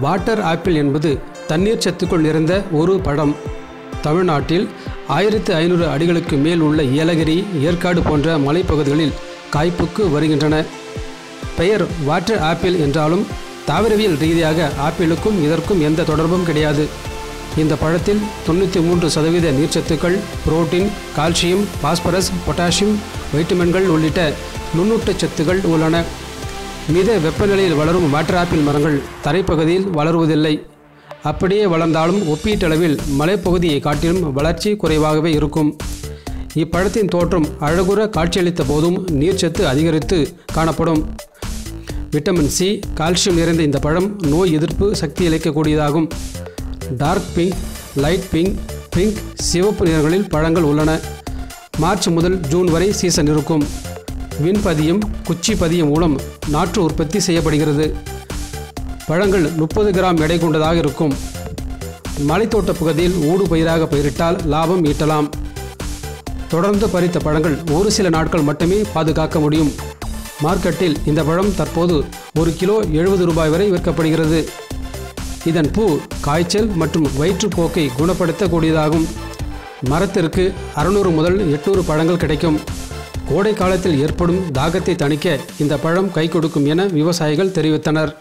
Water apple என்பது தண்ணீர் சத்துக்குள் நிறைந்த ஒரு பழம் தமிழ்நாட்டில் ஆயிரத்து ஐநூறு அடிகளுக்கு மேல் உள்ள ஏலகிரி ஏற்காடு போன்ற மலைப்பகுதிகளில் காய்ப்புக்கு வருகின்றன. பெயர் வாட்டர் ஆப்பிள் என்றாலும் தாவரவியல் ரீதியாக ஆப்பிளுக்கும் இதற்கும் எந்த தொடர்பும் கிடையாது. இந்த பழத்தில் தொண்ணூற்றி மூன்று சதவீத நீர்ச்சத்துக்கள் புரோட்டீன் கால்சியம் பாஸ்பரஸ் பொட்டாசியம் வைட்டமின்கள் உள்ளிட்ட நுண்ணூட்டச் சத்துக்கள் உள்ளன. மித வெப்பநிலையில் வளரும் வாட்டர் ஆப்பிள் மரங்கள் தரைப்பகுதியில் வளருவதில்லை. அப்படியே வளர்ந்தாலும் ஒப்பீட்டளவில் மலைப்பகுதியை காட்டிலும் வளர்ச்சி குறைவாகவே இருக்கும். இப்பழத்தின் தோற்றம் அழகுற காட்சியளித்த போதும் நீர்ச்சத்து அதிகரித்து காணப்படும். விட்டமின் சி கால்சியம் நிறைந்த இந்த பழம் நோய் எதிர்ப்பு சக்தி அளிக்கக்கூடியதாகும் dark pink light pink pink சிவப்பு நிறங்களில் பழங்கள் உள்ளன. மார்ச் முதல் ஜூன் வரை சீசன் இருக்கும். விண்பதியம் குச்சி பதியம் மூலம் நாற்று உற்பத்தி செய்யப்படுகிறது. பழங்கள் முப்பது கிராம் எடை கொண்டதாக இருக்கும். மலைத்தோட்ட பகுதியில் ஊடு பயிராக பயிரிட்டால் லாபம் ஈட்டலாம். தொடர்ந்து பறித்த பழங்கள் ஒரு சில நாட்கள் மட்டுமே பாதுகாக்க முடியும். மார்க்கெட்டில் இந்த பழம் தற்போது ஒரு கிலோ எழுபது ரூபாய் வரை விற்கப்படுகிறது. இதன் பூ காய்ச்சல் மற்றும் வயிற்றுப்போக்கை குணப்படுத்தக்கூடியதாகும். மரத்திற்கு அறுநூறு முதல் எட்நூறு பழங்கள் கிடைக்கும். கோடை காலத்தில் ஏற்படும் தாகத்தை தணிக்க இந்த பழம் கை கொடுக்கும் என விவசாயிகள் தெரிவித்தனர்.